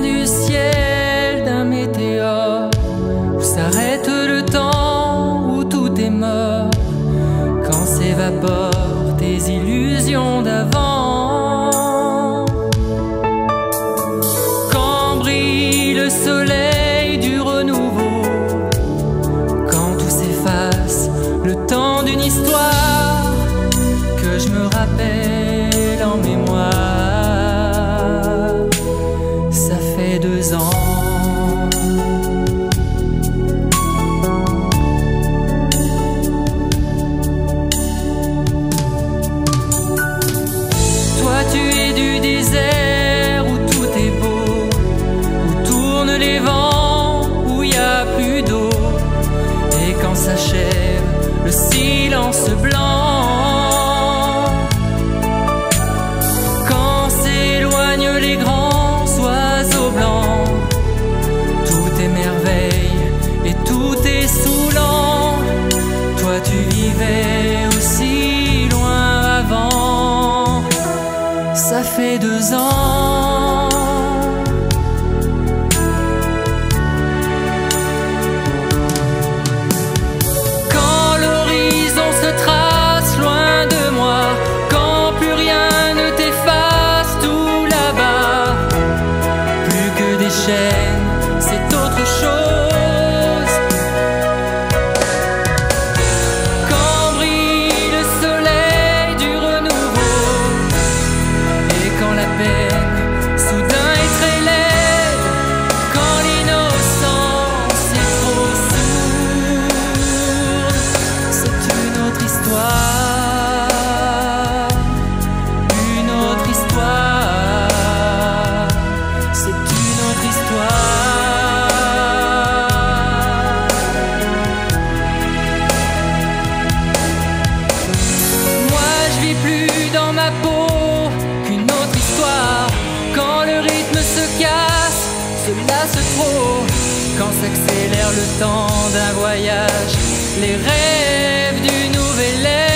du ciel d'un météore, où s'arrête le temps, où tout est mort, quand s'évaporent tes illusions d'avant. silence blanc. Quand s'éloignent les grands oiseaux blancs, tout est merveille et tout est saoulant. Toi tu vivais aussi loin avant, ça fait deux ans. share. quand s'accélère le temps d'un voyage, les rêves du nouvel air.